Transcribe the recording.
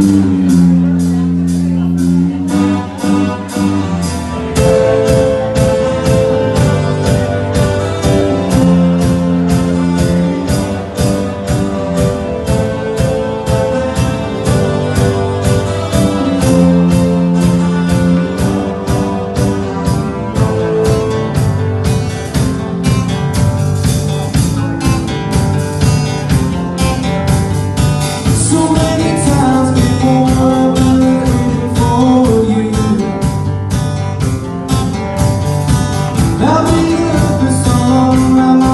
Mm-hmm. After all this